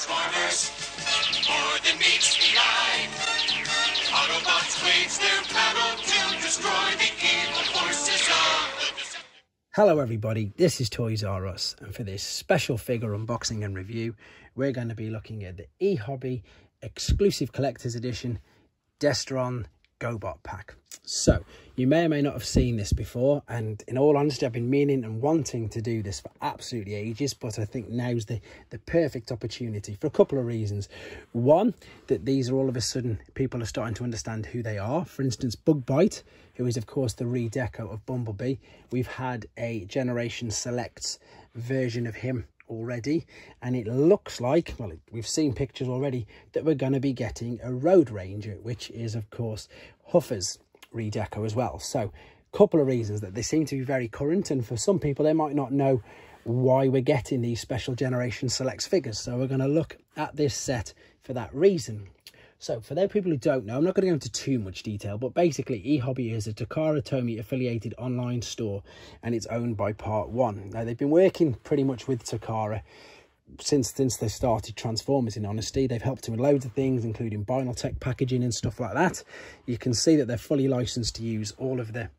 Transformers, more than meets the eye. Autobots wage their battle to destroy the evil forces of Hello everybody, this is Toys are Russ and for this special figure unboxing and review we're going to be looking at the eHobby exclusive collector's edition Destron GoBot pack. So, you may or may not have seen this before, and in all honesty, I've been meaning and wanting to do this for absolutely ages, but I think now's the, the perfect opportunity for a couple of reasons. One, that these are all of a sudden, people are starting to understand who they are. For instance, Bug Bite, who is, of course, the redeco of Bumblebee. We've had a Generation Selects version of him already and it looks like well we've seen pictures already that we're going to be getting a road ranger which is of course huffer's redeco as well. So a couple of reasons that they seem to be very current and for some people they might not know why we're getting these special generation selects figures. So we're going to look at this set for that reason. So for those people who don't know, I'm not going to go into too much detail, but basically eHobby is a Takara Tomy affiliated online store and it's owned by Part 1. Now they've been working pretty much with Takara since since they started Transformers in honesty. They've helped them with loads of things, including Tech packaging and stuff like that. You can see that they're fully licensed to use all of the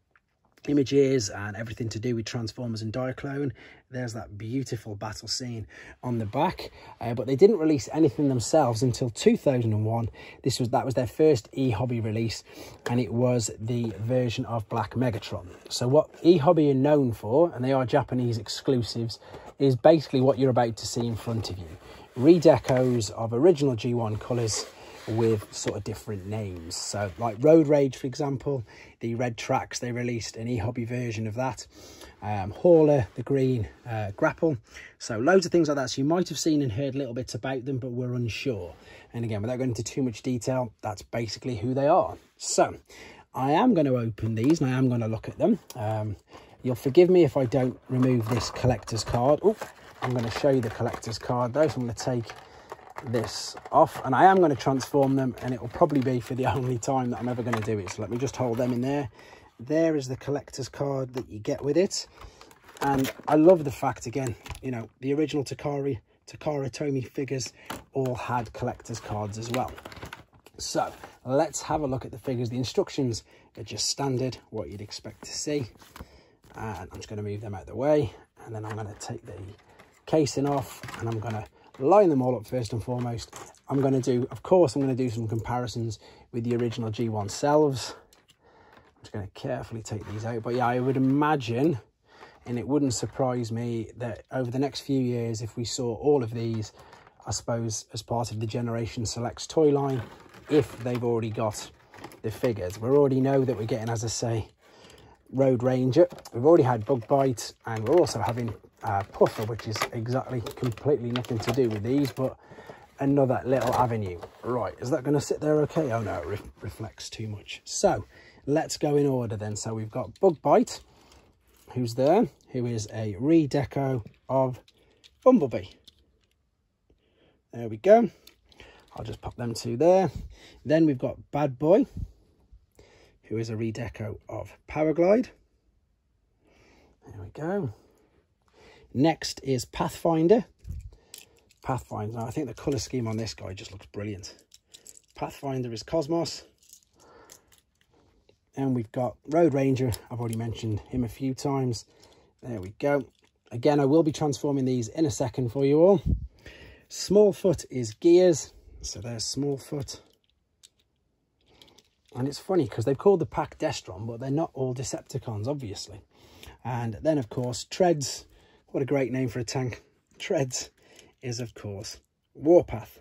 images and everything to do with Transformers and Diaclone. There's that beautiful battle scene on the back, uh, but they didn't release anything themselves until 2001. This was that was their first e-hobby release, and it was the version of Black Megatron. So what e-hobby are known for, and they are Japanese exclusives, is basically what you're about to see in front of you. Redecos of original G1 colours with sort of different names. So like Road Rage, for example, the red tracks, they released an e-hobby version of that. Um, Hauler, the green uh, grapple. So loads of things like that. So you might have seen and heard little bits about them, but we're unsure. And again, without going into too much detail, that's basically who they are. So I am going to open these and I am going to look at them. Um, you'll forgive me if I don't remove this collector's card. Oh, I'm going to show you the collector's card though. So I'm going to take this off and I am going to transform them and it will probably be for the only time that I'm ever going to do it. So let me just hold them in there. There is the collector's card that you get with it. And I love the fact, again, you know, the original Takari, Takara Tomy figures all had collector's cards as well. So let's have a look at the figures. The instructions are just standard, what you'd expect to see. And I'm just going to move them out of the way. And then I'm going to take the casing off and I'm going to line them all up first and foremost. I'm going to do, of course, I'm going to do some comparisons with the original G1 selves. I'm just going to carefully take these out. But yeah, I would imagine, and it wouldn't surprise me, that over the next few years, if we saw all of these, I suppose, as part of the Generation Selects toy line, if they've already got the figures. We already know that we're getting, as I say, Road Ranger. We've already had Bug Bite, and we're also having uh, puffer, which is exactly completely nothing to do with these, but another little avenue. Right, is that going to sit there okay? Oh no, it re reflects too much. So let's go in order then. So we've got Bug Bite, who's there, who is a redeco of Bumblebee. There we go. I'll just pop them two there. Then we've got Bad Boy, who is a redeco of Powerglide. There we go. Next is Pathfinder. Pathfinder. I think the colour scheme on this guy just looks brilliant. Pathfinder is Cosmos. And we've got Road Ranger. I've already mentioned him a few times. There we go. Again, I will be transforming these in a second for you all. Smallfoot is Gears. So there's Smallfoot. And it's funny because they've called the pack Destron, but they're not all Decepticons, obviously. And then, of course, Treads what a great name for a tank. Treads is, of course, Warpath.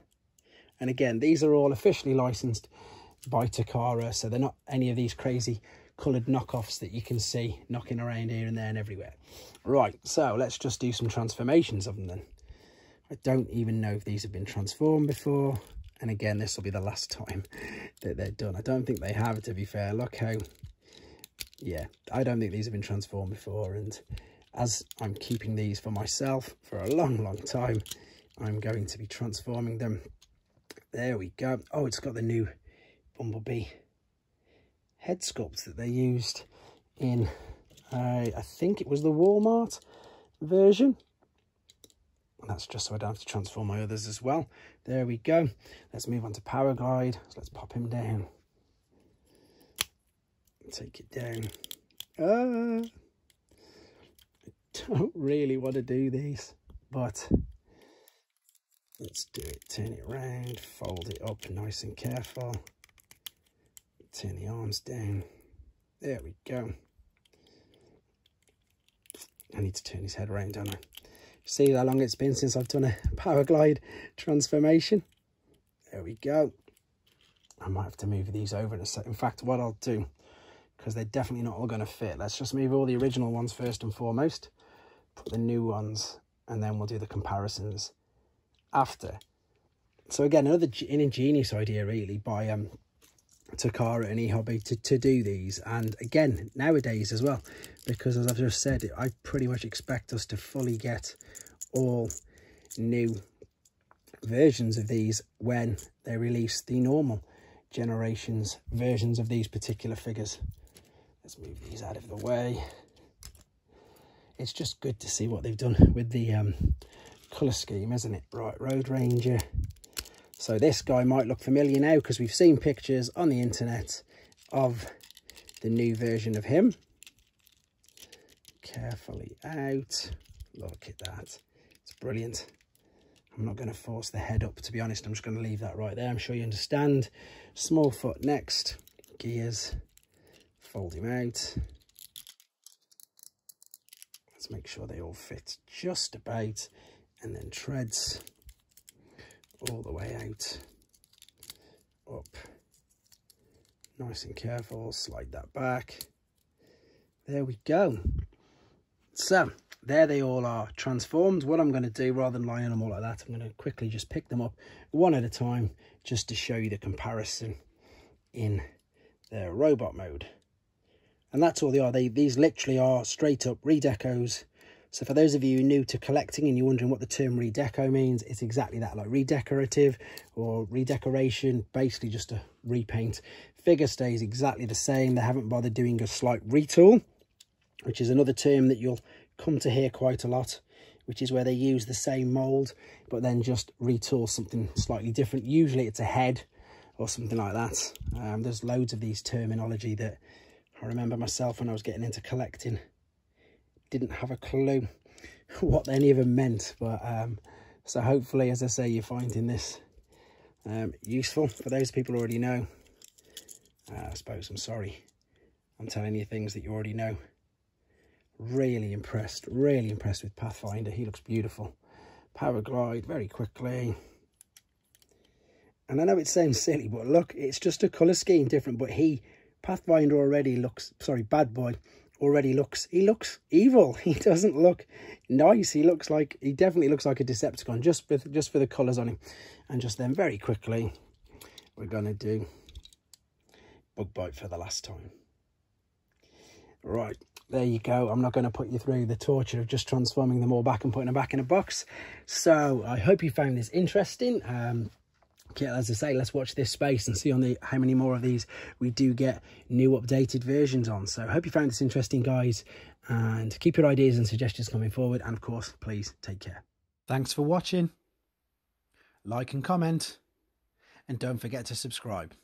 And again, these are all officially licensed by Takara, so they're not any of these crazy coloured knockoffs that you can see knocking around here and there and everywhere. Right, so let's just do some transformations of them then. I don't even know if these have been transformed before. And again, this will be the last time that they're done. I don't think they have, to be fair. Look how... Yeah, I don't think these have been transformed before. And as I'm keeping these for myself for a long, long time, I'm going to be transforming them. There we go. Oh, it's got the new Bumblebee head sculpt that they used in, uh, I think it was the Walmart version. That's just so I don't have to transform my others as well. There we go. Let's move on to Powerglide. So let's pop him down. Take it down. Uh, I don't really want to do these, but let's do it. Turn it around, fold it up nice and careful. Turn the arms down. There we go. I need to turn his head around, don't I? See how long it's been since I've done a Powerglide transformation. There we go. I might have to move these over in a sec. In fact, what I'll do, because they're definitely not all going to fit, let's just move all the original ones first and foremost, put the new ones, and then we'll do the comparisons after. So again, another ingenious idea really by um, Takara and eHobby to, to do these. And again, nowadays as well, because as I've just said, I pretty much expect us to fully get all new versions of these when they release the normal generations versions of these particular figures. Let's move these out of the way. It's just good to see what they've done with the um, colour scheme, isn't it? Right, Road Ranger, so this guy might look familiar now because we've seen pictures on the internet of the new version of him. Carefully out. Look at that. It's brilliant. I'm not going to force the head up, to be honest. I'm just going to leave that right there. I'm sure you understand. Small foot next. Gears. Fold him out. Let's make sure they all fit just about. And then treads all the way out, up, nice and careful, slide that back. There we go. So, there they all are transformed. What I'm going to do, rather than lining them all like that, I'm going to quickly just pick them up one at a time, just to show you the comparison in their robot mode. And that's all they are. They These literally are straight up redecos so for those of you new to collecting and you're wondering what the term redeco means, it's exactly that, like redecorative or redecoration, basically just a repaint. Figure stays exactly the same. They haven't bothered doing a slight retool, which is another term that you'll come to hear quite a lot, which is where they use the same mould, but then just retool something slightly different. Usually it's a head or something like that. Um, there's loads of these terminology that I remember myself when I was getting into collecting didn't have a clue what any of them meant. But um, so hopefully, as I say, you're finding this um, useful. For those people already know, uh, I suppose I'm sorry. I'm telling you things that you already know. Really impressed, really impressed with Pathfinder. He looks beautiful. Powerglide very quickly. And I know it sounds silly, but look, it's just a colour scheme different. But he, Pathfinder already looks, sorry, Bad Boy, already looks, he looks evil. He doesn't look nice. He looks like, he definitely looks like a Decepticon just with, just for the colours on him. And just then very quickly, we're going to do Bug Bite for the last time. Right, there you go. I'm not going to put you through the torture of just transforming them all back and putting them back in a box. So I hope you found this interesting. Um, yeah, as I say, let's watch this space and see on the how many more of these we do get new updated versions on. So hope you found this interesting, guys, and keep your ideas and suggestions coming forward. And of course, please take care. Thanks for watching. Like and comment, and don't forget to subscribe.